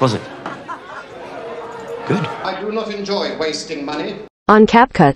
Was it? Good. I do not enjoy wasting money. On CapCut.